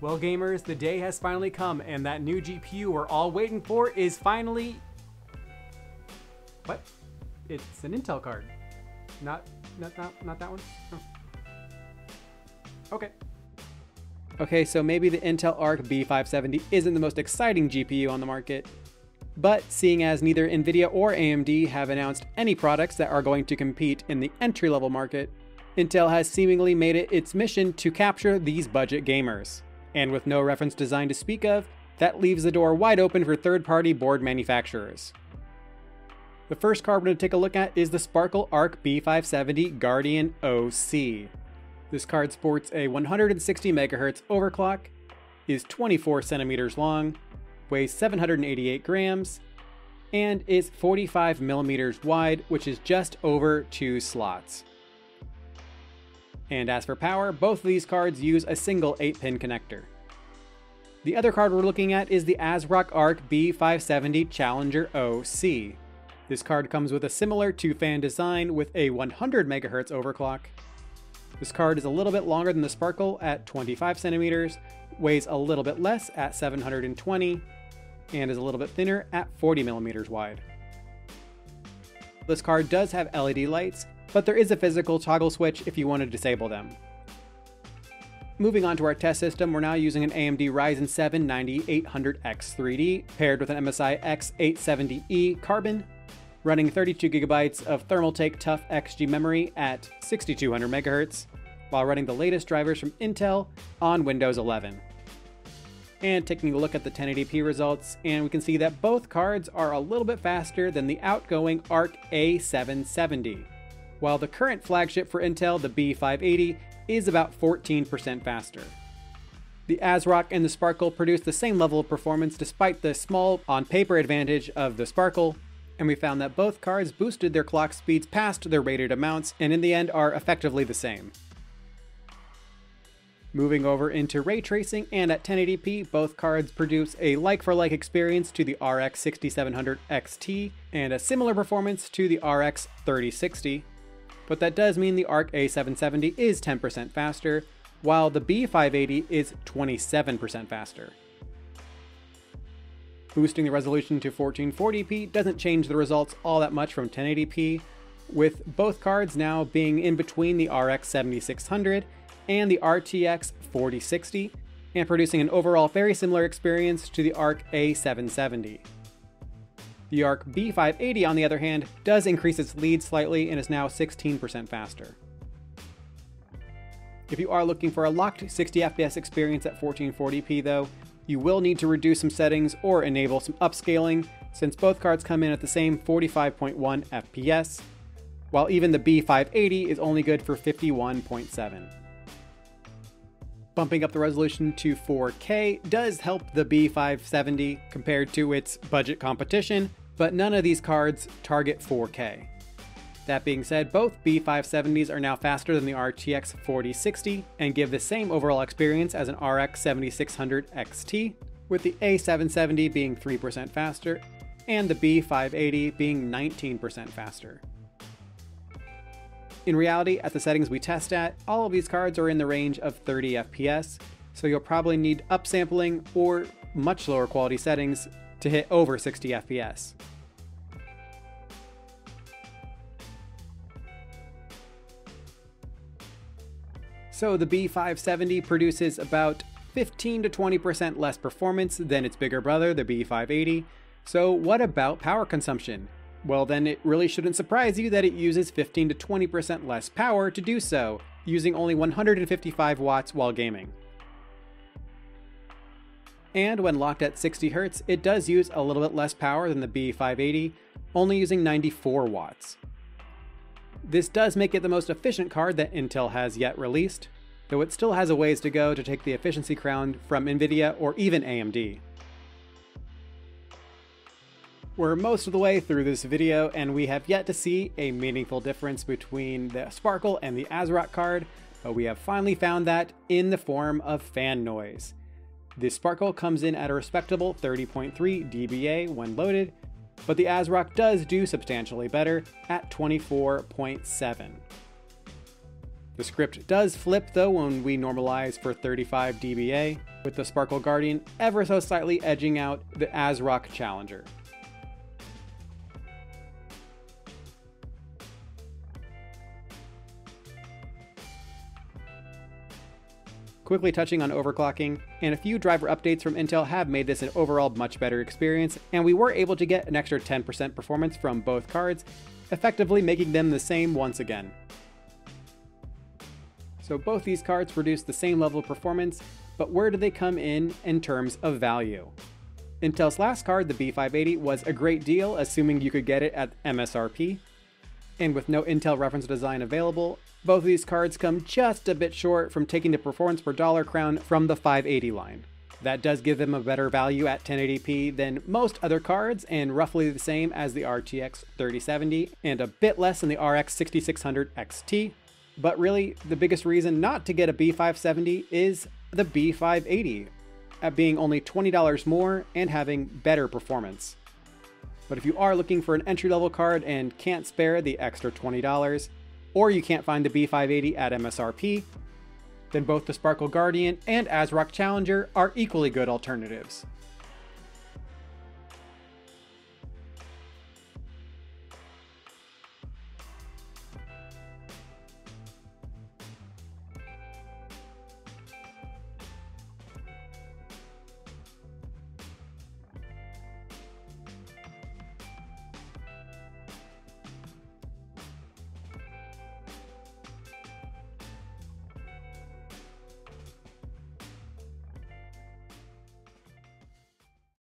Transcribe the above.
Well, gamers, the day has finally come, and that new GPU we're all waiting for is finally. What? It's an Intel card. Not, not, not, not that one. Oh. Okay. Okay, so maybe the Intel Arc B570 isn't the most exciting GPU on the market, but seeing as neither Nvidia or AMD have announced any products that are going to compete in the entry level market, Intel has seemingly made it its mission to capture these budget gamers and with no reference design to speak of, that leaves the door wide open for third party board manufacturers. The first card we're going to take a look at is the Sparkle Arc B570 Guardian OC. This card sports a 160 MHz overclock, is 24 centimeters long, weighs 788 grams, and is 45 millimeters wide, which is just over two slots. And as for power, both of these cards use a single 8-pin connector. The other card we're looking at is the ASRock Arc B570 Challenger OC. This card comes with a similar two-fan design with a 100 MHz overclock. This card is a little bit longer than the Sparkle at 25 centimeters, weighs a little bit less at 720, and is a little bit thinner at 40 millimeters wide. This card does have LED lights, but there is a physical toggle switch if you want to disable them. Moving on to our test system, we're now using an AMD Ryzen 7 9800X 3D paired with an MSI X870E Carbon, running 32GB of Thermaltake Tough XG memory at 6200 MHz, while running the latest drivers from Intel on Windows 11. And taking a look at the 1080p results, and we can see that both cards are a little bit faster than the outgoing ARC A770 while the current flagship for Intel, the B580, is about 14% faster. The ASRock and the Sparkle produce the same level of performance despite the small on paper advantage of the Sparkle, and we found that both cards boosted their clock speeds past their rated amounts and in the end are effectively the same. Moving over into ray tracing and at 1080p, both cards produce a like for like experience to the RX 6700 XT and a similar performance to the RX 3060, but that does mean the ARC A770 is 10% faster, while the B580 is 27% faster. Boosting the resolution to 1440p doesn't change the results all that much from 1080p, with both cards now being in between the RX 7600 and the RTX 4060, and producing an overall very similar experience to the ARC A770. The ARC B580, on the other hand, does increase its lead slightly and is now 16% faster. If you are looking for a locked 60 FPS experience at 1440p though, you will need to reduce some settings or enable some upscaling, since both cards come in at the same 45.1 FPS, while even the B580 is only good for 51.7. Bumping up the resolution to 4K does help the B570 compared to its budget competition, but none of these cards target 4K. That being said, both B570s are now faster than the RTX 4060 and give the same overall experience as an RX 7600 XT, with the A770 being 3% faster and the B580 being 19% faster. In reality, at the settings we test at, all of these cards are in the range of 30 FPS, so you'll probably need upsampling or much lower quality settings to hit over 60 FPS. So the B570 produces about 15 to 20% less performance than its bigger brother, the B580. So what about power consumption? Well then it really shouldn't surprise you that it uses 15 to 20% less power to do so, using only 155 watts while gaming. And when locked at 60 Hz, it does use a little bit less power than the B580, only using 94 watts. This does make it the most efficient card that Intel has yet released, though it still has a ways to go to take the efficiency crown from Nvidia or even AMD. We're most of the way through this video and we have yet to see a meaningful difference between the Sparkle and the ASRock card, but we have finally found that in the form of fan noise. The Sparkle comes in at a respectable 30.3 dBA when loaded, but the ASRock does do substantially better at 24.7. The script does flip though when we normalize for 35 dBA, with the Sparkle Guardian ever so slightly edging out the ASRock Challenger. Quickly touching on overclocking, and a few driver updates from Intel have made this an overall much better experience, and we were able to get an extra 10% performance from both cards, effectively making them the same once again. So both these cards produce the same level of performance, but where do they come in in terms of value? Intel's last card, the B580, was a great deal, assuming you could get it at MSRP. And with no Intel reference design available, both of these cards come just a bit short from taking the performance per dollar crown from the 580 line. That does give them a better value at 1080p than most other cards, and roughly the same as the RTX 3070, and a bit less than the RX 6600 XT. But really, the biggest reason not to get a B570 is the B580, at being only $20 more and having better performance. But if you are looking for an entry level card and can't spare the extra $20, or you can't find the B580 at MSRP, then both the Sparkle Guardian and ASRock Challenger are equally good alternatives.